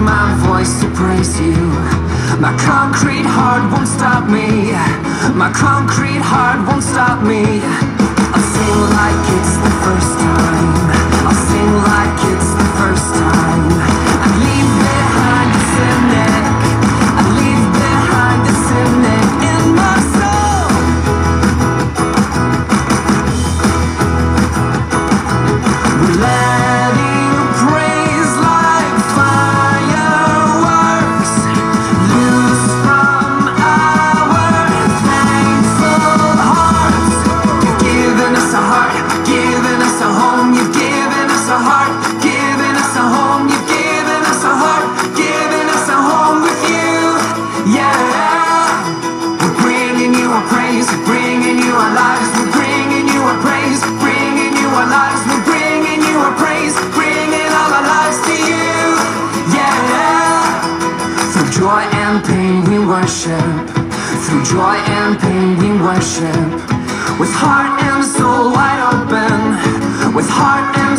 my voice to praise you. My concrete heart won't stop me. My concrete heart won't stop me. I'll sing like it's the first time. With heart and soul wide open, with heart and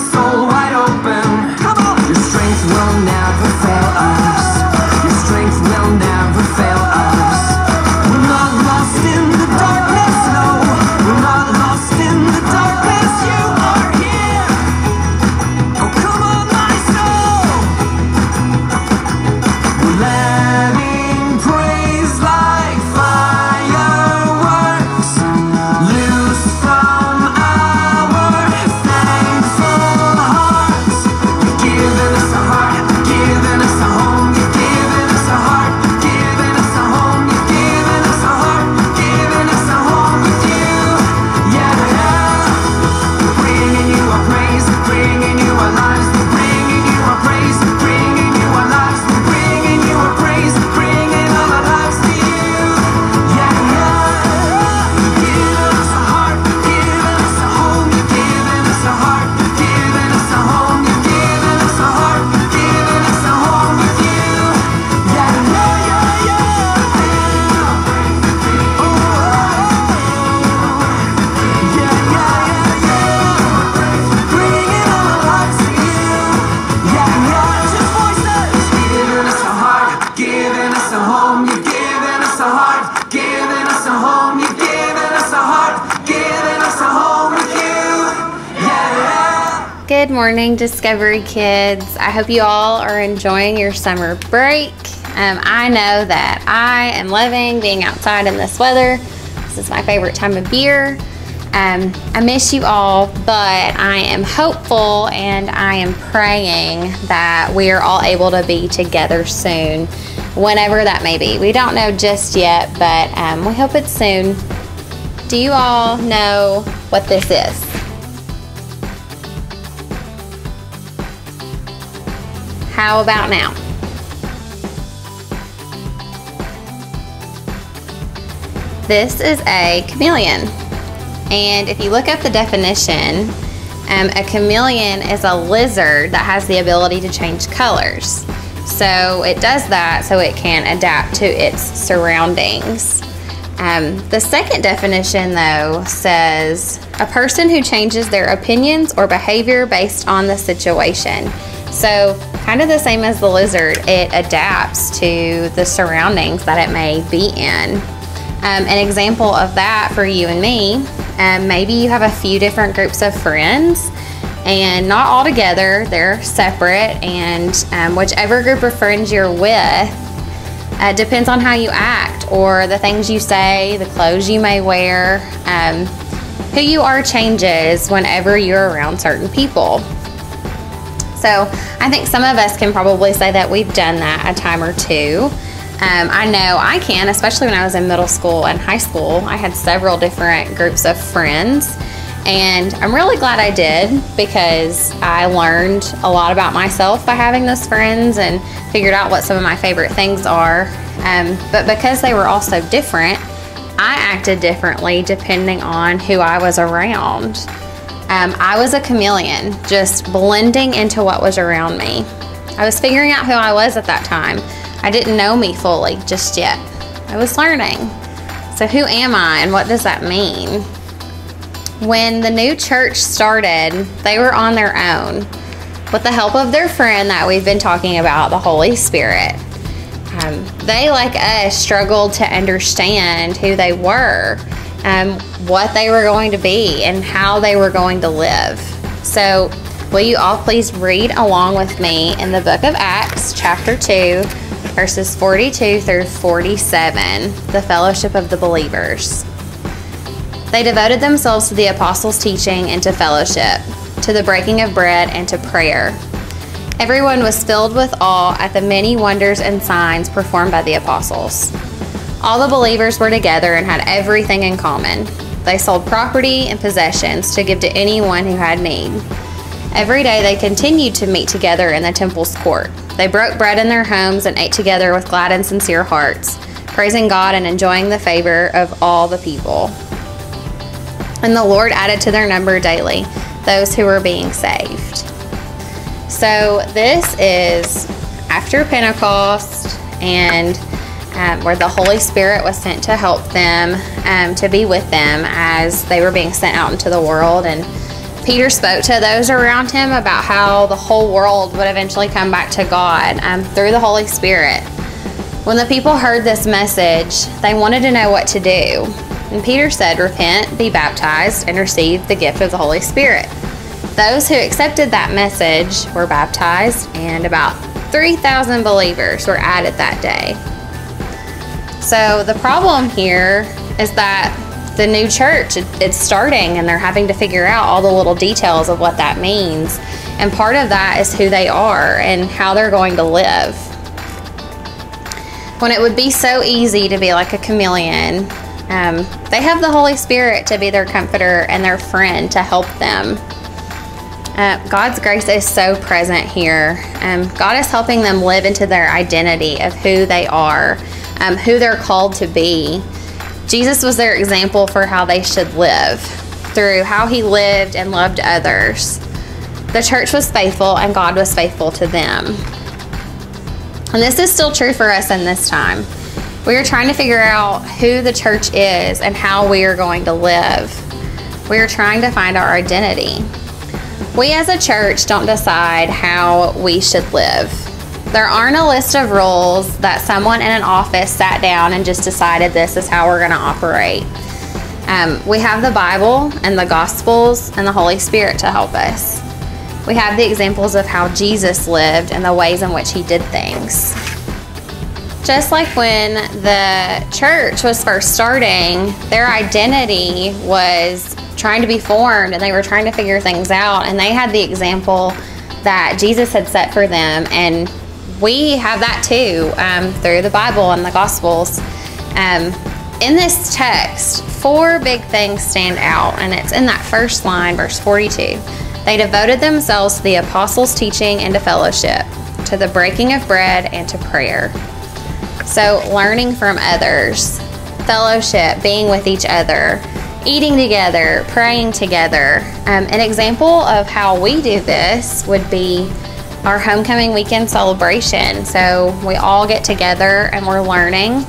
Good morning, Discovery Kids. I hope you all are enjoying your summer break. Um, I know that I am loving being outside in this weather. This is my favorite time of year. Um, I miss you all, but I am hopeful and I am praying that we are all able to be together soon, whenever that may be. We don't know just yet, but um, we hope it's soon. Do you all know what this is? How about now? This is a chameleon. And if you look up the definition, um, a chameleon is a lizard that has the ability to change colors. So it does that so it can adapt to its surroundings. Um, the second definition, though, says a person who changes their opinions or behavior based on the situation. So, kind of the same as the lizard, it adapts to the surroundings that it may be in. Um, an example of that for you and me, um, maybe you have a few different groups of friends and not all together, they're separate, and um, whichever group of friends you're with, uh, depends on how you act or the things you say, the clothes you may wear. Um, who you are changes whenever you're around certain people. So I think some of us can probably say that we've done that a time or two. Um, I know I can, especially when I was in middle school and high school. I had several different groups of friends, and I'm really glad I did because I learned a lot about myself by having those friends and figured out what some of my favorite things are. Um, but because they were all so different, I acted differently depending on who I was around. Um, I was a chameleon, just blending into what was around me. I was figuring out who I was at that time. I didn't know me fully just yet. I was learning. So, who am I and what does that mean? When the new church started, they were on their own. with the help of their friend that we've been talking about, the Holy Spirit. Um, they, like us, struggled to understand who they were, um, what they were going to be, and how they were going to live. So, will you all please read along with me in the book of Acts, chapter 2, verses 42 through 47, the fellowship of the believers. They devoted themselves to the apostles' teaching and to fellowship, to the breaking of bread and to prayer. Everyone was filled with awe at the many wonders and signs performed by the apostles. All the believers were together and had everything in common. They sold property and possessions to give to anyone who had need. Every day they continued to meet together in the temple's court. They broke bread in their homes and ate together with glad and sincere hearts, praising God and enjoying the favor of all the people. And the Lord added to their number daily those who were being saved. So, this is after Pentecost and um, where the Holy Spirit was sent to help them, um, to be with them as they were being sent out into the world. And Peter spoke to those around him about how the whole world would eventually come back to God um, through the Holy Spirit. When the people heard this message, they wanted to know what to do. And Peter said, Repent, be baptized, and receive the gift of the Holy Spirit. Those who accepted that message were baptized, and about 3,000 believers were added that day. So the problem here is that the new church it's starting and they're having to figure out all the little details of what that means and part of that is who they are and how they're going to live when it would be so easy to be like a chameleon um, they have the Holy Spirit to be their comforter and their friend to help them. Uh, God's grace is so present here. Um, God is helping them live into their identity of who they are, um, who they're called to be. Jesus was their example for how they should live through how he lived and loved others. The church was faithful and God was faithful to them. And this is still true for us in this time. We are trying to figure out who the church is and how we are going to live. We are trying to find our identity. We as a church don't decide how we should live. There aren't a list of rules that someone in an office sat down and just decided this is how we're going to operate. Um, we have the Bible and the Gospels and the Holy Spirit to help us. We have the examples of how Jesus lived and the ways in which he did things. Just like when the church was first starting, their identity was trying to be formed and they were trying to figure things out. And they had the example that Jesus had set for them. And we have that too um, through the Bible and the Gospels. Um, in this text, four big things stand out, and it's in that first line, verse 42. They devoted themselves to the apostles' teaching and to fellowship, to the breaking of bread and to prayer. So, learning from others, fellowship, being with each other, eating together, praying together. Um, an example of how we do this would be our homecoming weekend celebration. So, we all get together and we're learning,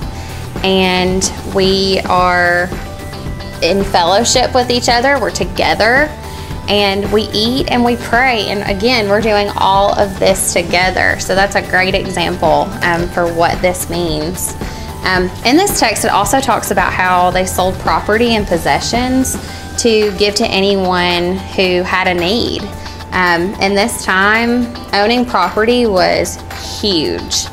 and we are in fellowship with each other, we're together and we eat and we pray. And again, we're doing all of this together. So that's a great example um, for what this means. Um, in this text, it also talks about how they sold property and possessions to give to anyone who had a need. Um, in this time, owning property was huge.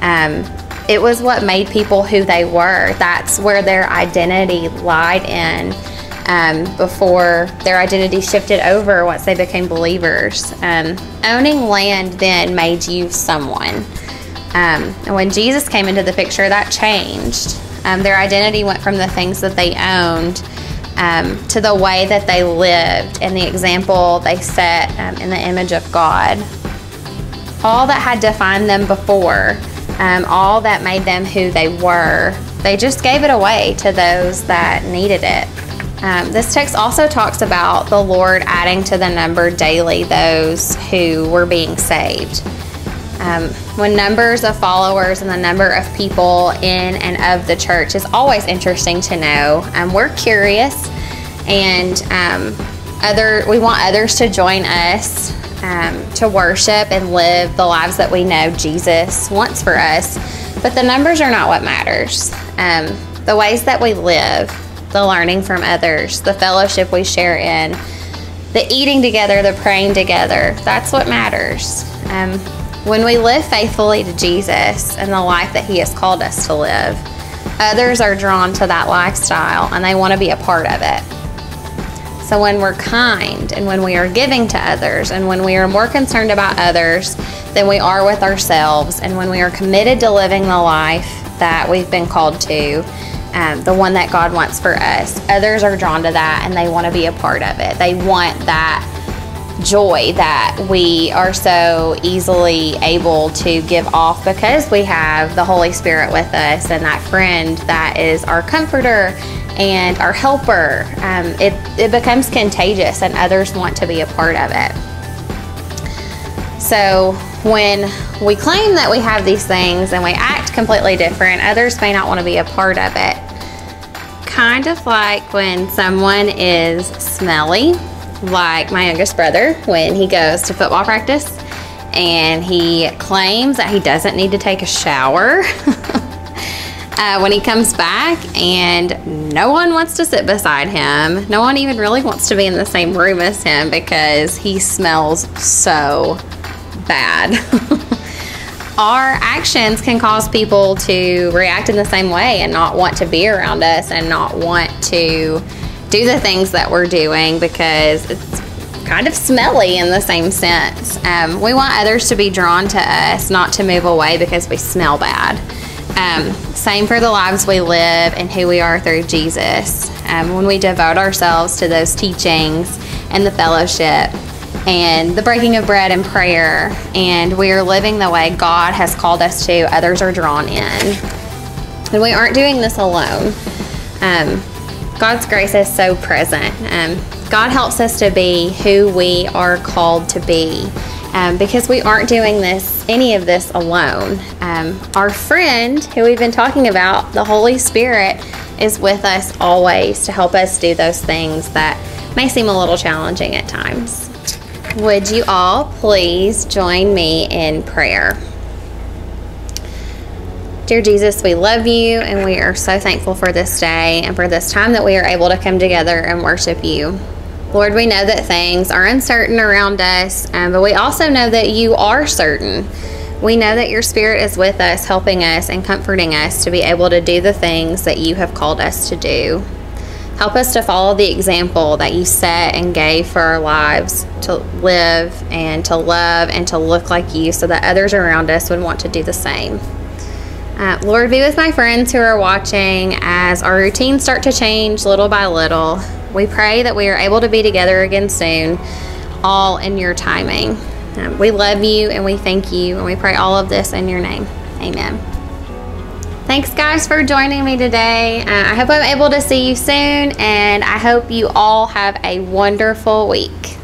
Um, it was what made people who they were. That's where their identity lied in um, before their identity shifted over once they became believers. Um, owning land then made you someone. Um, and when Jesus came into the picture, that changed. Um, their identity went from the things that they owned um, to the way that they lived and the example they set um, in the image of God. All that had defined them before, all that made them who they were, they just gave it away to those that needed it. Um, this text also talks about the Lord adding to the number daily those who were being saved. Um, when numbers of followers and the number of people in and of the church is always interesting to know. Um, we're curious, and um, other we want others to join us um, to worship and live the lives that we know Jesus wants for us. But the numbers are not what matters. Um, the ways that we live, the learning from others, the fellowship we share in, the eating together, the praying together, that's what matters. When we live faithfully to Jesus and the life that He has called us to live, others are drawn to that lifestyle and they want to be a part of it. So when we're kind and when we are giving to others and when we are more concerned about others than we are with ourselves and when we are committed to living the life that we've been called to, um, the one that God wants for us, others are drawn to that and they want to be a part of it. They want that joy that we are so easily able to give off because we have the Holy Spirit with us and that friend that is our comforter and our helper, um, it, it becomes contagious and others want to be a part of it. So when we claim that we have these things and we act completely different, others may not want to be a part of it. Kind of like when someone is smelly, like my youngest brother when he goes to football practice and he claims that he doesn't need to take a shower. uh, when he comes back and no one wants to sit beside him. No one even really wants to be in the same room as him because he smells so bad. Our actions can cause people to react in the same way and not want to be around us and not want to do the things that we're doing because it's kind of smelly in the same sense. Um, we want others to be drawn to us, not to move away because we smell bad. Um, same for the lives we live and who we are through Jesus. Um, when we devote ourselves to those teachings and the fellowship and the breaking of bread and prayer, and we are living the way God has called us to, others are drawn in. And we aren't doing this alone. Um, God's grace is so present. Um, God helps us to be who we are called to be um, because we aren't doing this, any of this alone. Um, our friend, who we've been talking about, the Holy Spirit, is with us always to help us do those things that may seem a little challenging at times. Would you all please join me in prayer? Dear Jesus, we love you and we are so thankful for this day and for this time that we are able to come together and worship you. Lord, we know that things are uncertain around us, um, but we also know that you are certain. We know that your Spirit is with us, helping us and comforting us to be able to do the things that you have called us to do. Help us to follow the example that you set and gave for our lives to live and to love and to look like you so that others around us would want to do the same. Uh, Lord, be with my friends who are watching as our routines start to change little by little. We pray that we are able to be together again soon, all in your timing. Um, we love you and we thank you, and we pray all of this in your name. Amen. Thanks, guys, for joining me today. Uh, I hope I'm able to see you soon, and I hope you all have a wonderful week.